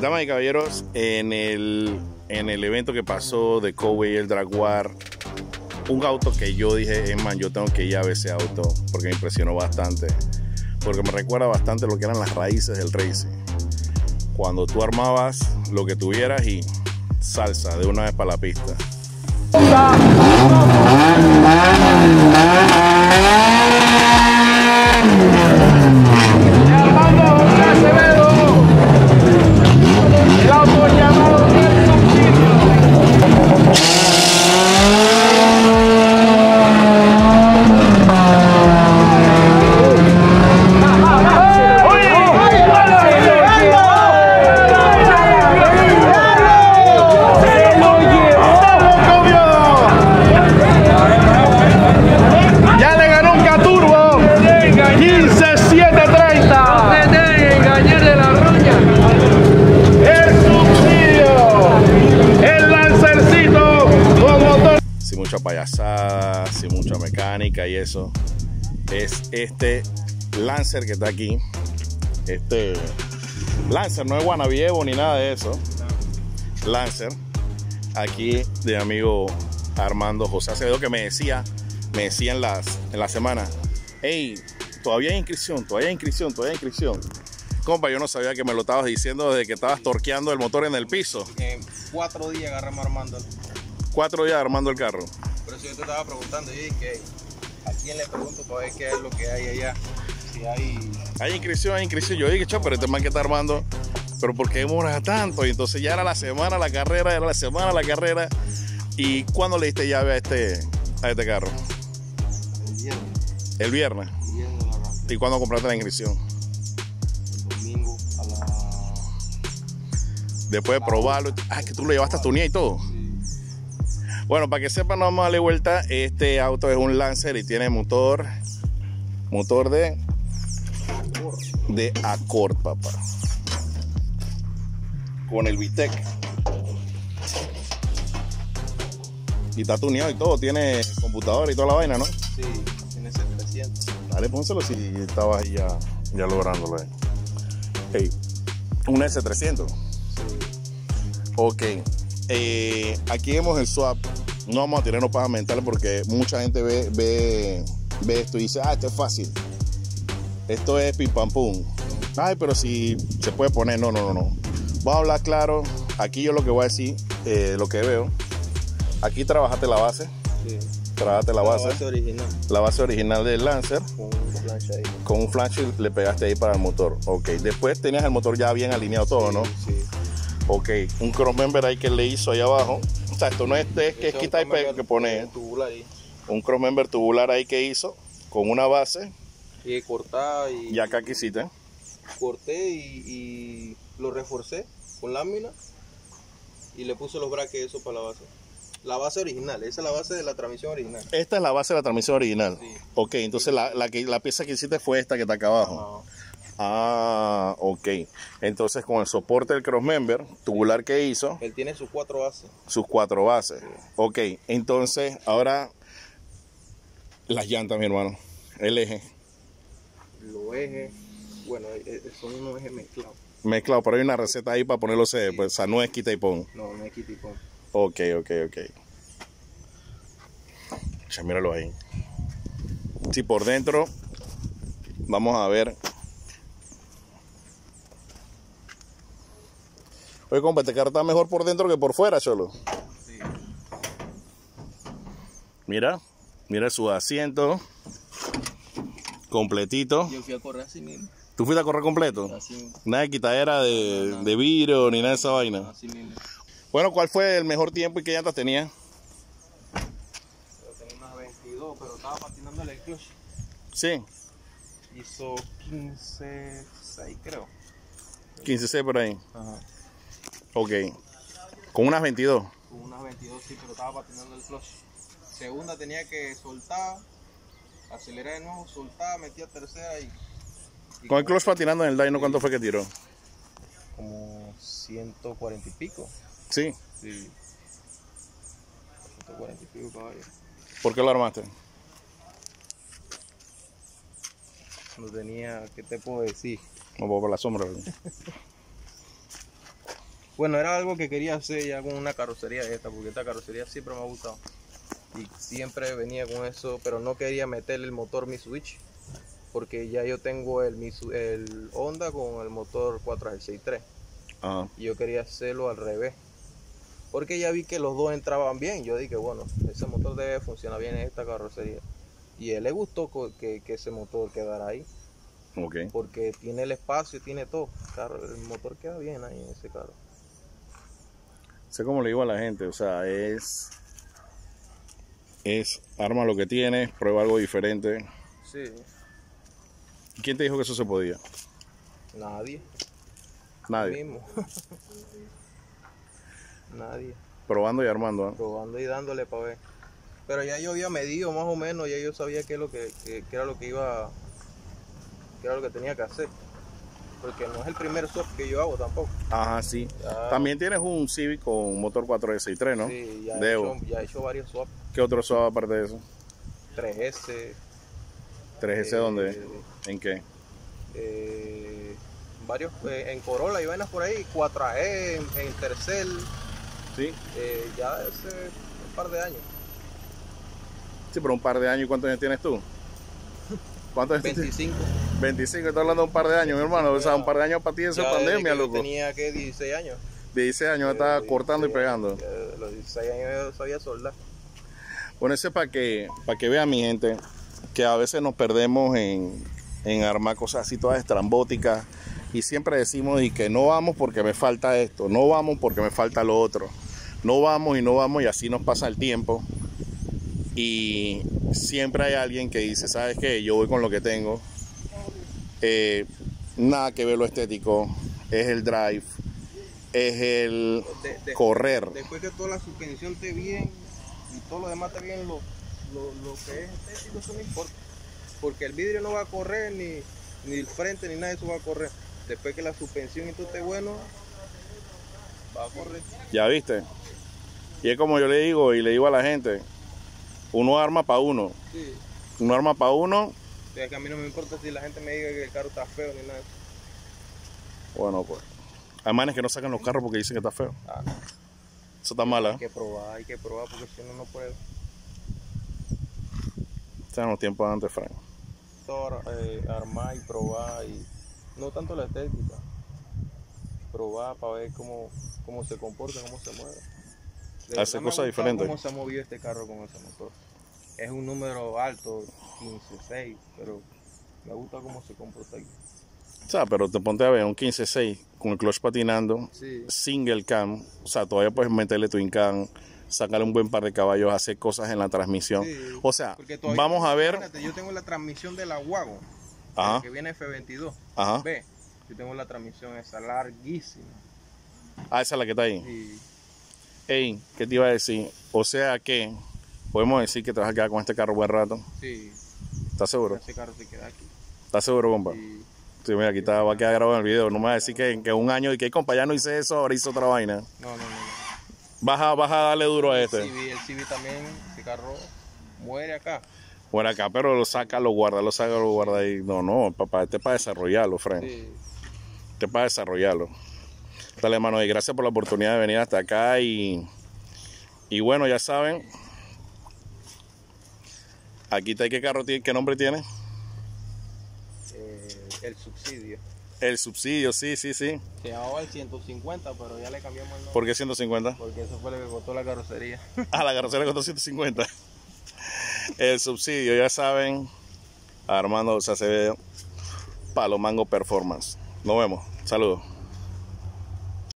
Damas y caballeros, en el, en el evento que pasó de Kobe y el Draguar, un auto que yo dije, eh, man, yo tengo que ir a ver ese auto porque me impresionó bastante. Porque me recuerda bastante lo que eran las raíces del racing. Cuando tú armabas lo que tuvieras y salsa de una vez para la pista. Y es este Lancer que está aquí. Este Lancer no es Guanavievo ni nada de eso. Lancer, aquí de amigo Armando José Acevedo que me decía, me decía en las en la semana, hey, todavía hay inscripción, todavía hay inscripción, todavía hay inscripción. Compa, yo no sabía que me lo estabas diciendo desde que estabas torqueando el motor en el piso. En cuatro días agarramos armando. Cuatro días armando el carro. Por eso yo te estaba preguntando, dije, ¿a quién le pregunto para ver qué es lo que hay allá? Si hay... Hay inscripción, hay inscripción. Yo dije, "Cho, pero este man que está armando, pero ¿por qué demora tanto? Y entonces ya era la semana la carrera, era la semana la carrera. ¿Y cuándo le diste llave a este, a este carro? El viernes, El viernes. el viernes la ¿Y cuándo compraste la inscripción? el domingo a la... Después de probarlo. Ah, que tú lo llevaste a tu y todo. Sí, Bueno, para que sepan, no vamos a darle vuelta. Este auto es un Lancer y tiene motor, motor de, de Accord, papá. Con el Vitec. Y está tuneado y todo, tiene computadora y toda la vaina, ¿no? sí, tiene ese 300. Dale, pónselo si estabas ahí ya, ya lográndolo. ahí. Hey, un S300. Ok. Eh, aquí vemos el swap. No vamos a tirarnos pajas mentales porque mucha gente ve, ve, ve esto y dice, ah, esto es fácil. Esto es pim pam pum. Ay, pero si se puede poner, no, no, no, no. Vamos a hablar claro. Aquí yo lo que voy a decir, eh, lo que veo. Aquí trabajaste la base. Sí. Trabajaste la La base. base original, La base original del Lancer. con un plancha ahí. Con un flash le pegaste ahí para el motor. Ok. Después tenías el motor ya bien alineado todo, ¿no? Sí. Ok. Un crossmember ahí que le hizo ahí abajo. O sea, esto no es, es que es quita y que pone. Tubular ahí. Un crossmember tubular ahí que hizo con una base. Y cortada y... Y acá quisiste. corté y, y lo reforcé con lámina y le puse los braques eso para la base. La base original, esa es la base de la transmisión original. Esta es la base de la transmisión original. Sí. Ok, entonces la, la, que, la pieza que hiciste fue esta que está acá abajo. Ah, ok. Entonces con el soporte del crossmember tubular que hizo, Él tiene sus cuatro bases. sus cuatro bases. Ok, entonces ahora las llantas, mi hermano. El eje. Los ejes, bueno, eh, eh, son unos ejes mezclados. Mezclado, pero hay una receta ahí para ponerlo C, pues, o sea, no es quita y pon. No, no es tipo. Ok, ok, ok. Ya, míralo ahí. Sí, por dentro, vamos a ver. Oye, compa, este carro está mejor por dentro que por fuera, Cholo. Sí. Mira, mira su asiento. Completito. Yo fui a correr así mismo. ¿Tú fuiste a correr completo? Así mismo. Nada de quitadera de, de vidrio ni nada de esa vaina. Así mismo. Bueno, ¿cuál fue el mejor tiempo y qué llantas tenía? Yo tenía unas 22, pero estaba patinando el clutch. Sí, Hizo 15, 6 creo. 15 por ahí. Ajá. Ok. Con unas 22. Con unas 22 sí, pero estaba patinando el clutch. Segunda tenía que soltar, acelerar de nuevo, soltar, metía tercera y... y Con el clutch patinando en el dyno, ¿cuánto fue que tiró? Como 140 y pico. Sí. Sí. 140 y pico caballos. ¿Por qué lo armaste? No tenía, ¿qué te puedo decir? No puedo por la sombra. Bueno, era algo que quería hacer ya con una carrocería esta, porque esta carrocería siempre me ha gustado. Y siempre venía con eso, pero no quería meterle el motor Mitsubishi, porque ya yo tengo el, el Honda con el motor 4G63. Ajá. Y yo quería hacerlo al revés. Porque ya vi que los dos entraban bien. Yo dije, bueno, ese motor debe funcionar bien en esta carrocería. Y a él le gustó que, que ese motor quedara ahí. Porque tiene el espacio, tiene todo. El motor queda bien ahí en ese carro. Sé cómo le digo a la gente, o sea, es. Es arma lo que tienes, prueba algo diferente. Sí. ¿Quién te dijo que eso se podía? Nadie. Nadie. Mismo. Nadie. Probando y armando. ¿ah? Probando y dándole para ver. Pero ya yo había medido más o menos, ya yo sabía qué es lo que, que- qué era lo que iba, qué era lo que tenía que hacer. Porque no es el primer swap que yo hago tampoco. Ajá, sí. Ya- También tienes un Civic con motor 4S3, ¿no? Sí, ya he, hecho, ya he hecho varios swaps. ¿Qué otro swap aparte de eso? 3S. 3S eh, dónde? ¿En qué? eh, varios eh, en Corolla y vainas por ahí. 4AE, en, en Tercel. Sí. eh, ya hace un par de años. Sí, pero un par de años. ¿Y cuántos años tienes tú? ¿Cuántos años tienes? 25. 25, estoy hablando de un par de años, mi hermano. O sea, un par de años para ti eso es pandemia, que yo loco. Tenía que 16 años. De 16 años estaba Eh, cortando y 16 pegando. los 16 años yo sabía soldar. Bueno, ese para que, para que vean mi gente que a veces nos perdemos en, en armar cosas así todas estrambóticas y siempre decimos y que no vamos porque me falta esto, no vamos porque me falta lo otro, no vamos y no vamos y así nos pasa el tiempo y siempre hay alguien que dice, ¿sabes qué? Yo voy con lo que tengo, Eh, nada que ver lo estético, es el drive, es el De- de- correr. Después que toda la suspensión esté bien y todo lo demás esté bien, lo, lo, lo que es estético, eso no importa. Porque el vidrio no va a correr, ni, ni el frente, ni nada de eso va a correr. Después que la suspensión y todo esté bueno, va a correr. Ya viste. Y es como yo le digo y le digo a la gente, uno arma para uno, Sí. uno arma para uno, O sea, que a mí no me importa si la gente me diga que el carro está feo ni nada. de eso. bueno pues. Hay manes que no sacan los carros porque dicen que está feo. Ah, no. Eso está mala. Hay que probar, hay que probar porque si no, no prueba. Están los tiempos antes, Frank. Todo, eh, armar y probar y no tanto la estética. Probar para ver cómo, cómo se comporta, cómo se mueve. De Hace verdad me ha cosas diferentes. ¿Cómo se ha movido este carro con ese motor? Es un número alto, 15-6, pero me gusta cómo se comporta aquí. O sea, pero te ponte a ver un 15.6 con el clutch patinando, Sí. single cam, o sea, todavía puedes meterle twin cam, sacarle un buen par de caballos, hacer cosas en la transmisión. Sí, O sea, vamos a ver. Yo tengo la transmisión de la Ajá, que viene F22. ajá. Ve, yo tengo la transmisión esa larguísima. Ah, esa es la que está ahí. Y Ey, ¿qué te iba a decir? O sea que podemos decir que te vas a quedar con este carro buen rato. sí, ¿Estás seguro? ese carro se queda aquí. ¿Estás seguro, compa? Y Sí, mira, aquí está, va a quedar grabado en el video. No me vas a decir que, que un año y que compa ya no hice eso, ahora hice otra vaina. no, no, no. no. Vas a, vas a darle duro a El este. CV, el CV también, ese carro muere acá. Bueno, acá, pero lo saca, lo guarda, lo saca, lo guarda ahí. No, no, papá, este es para desarrollarlo, friend. Sí. Este es para desarrollarlo. Dale, hermano, y gracias por la oportunidad de venir hasta acá. Y, y bueno, ya saben. Aquí está, ¿qué carro tiene? ¿Qué nombre tiene? Eh, el subsidio. El subsidio, sí, sí, sí. Se llamaba el 150, pero ya le cambiamos el nombre. ¿Por qué 150? Porque eso fue lo que costó la carrocería. Ah, la carrocera costó 150. El subsidio, ya saben. Armando Acevedo, Palo Mango Performance. Nos vemos. Saludos.